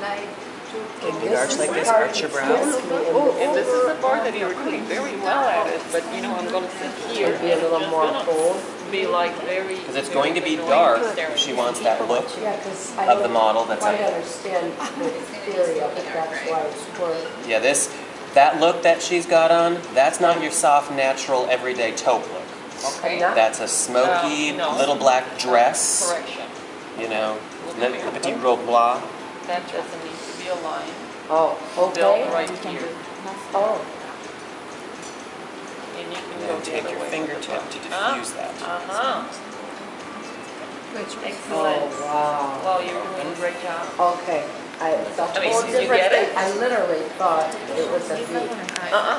Okay, big arch like this, arch your brows. And this is the part uh, that you're doing very well at it, but you know, I'm gonna sit here. It'd Be a little more gonna bold. Be like very. Because it's going to be dark if she wants that look. Yeah, because I Of the model that's quite up. understand the theory of it, that's why it's worth. Yeah, this, that look that she's got on, that's not your soft, natural, everyday taupe look. Okay. That's a smoky, No, no. little black oh, dress, Correction. you know, le, le petit robe blanc. That doesn't need to be a line. Oh, Built okay. right here. Oh, And you can And go then the take other your way fingertip the to Ah. diffuse that. Uh-huh. oh, Excellent. wow. Well, you're doing a great job. Okay, I, it's a I mean, whole you different get it? thing. I literally thought it was a V. Uh-uh.